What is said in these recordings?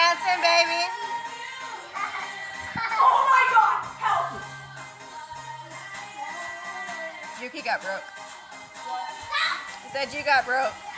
dancing, baby. Oh my god, help! Yuki got broke. What? He said you got broke.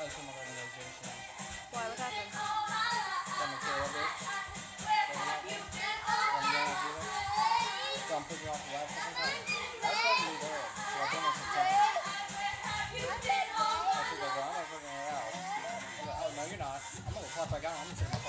Ay, sumakay na yung James na. Off the last the right. That's probably there. So I don't know if it's something. I should go down. I should out. Oh, no, you're not. I'm going to pop back out. I'm going to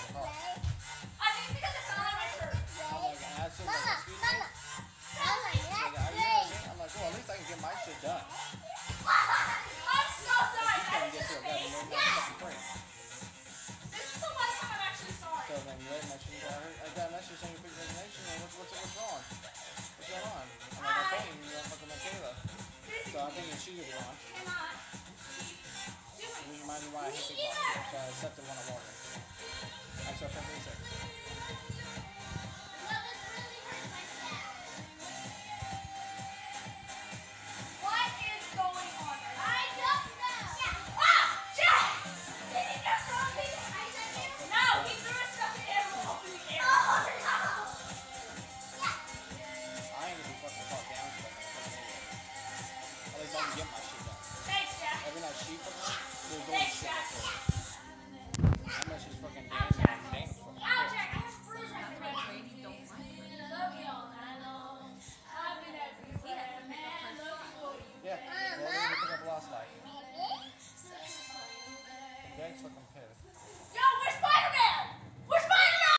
she was wrong. This reminds me why I hate big balls. So I accepted one of water. I saw 56. go get my shit back. Thanks, Jack. Every night she fucking Thanks, go and much is fucking damn?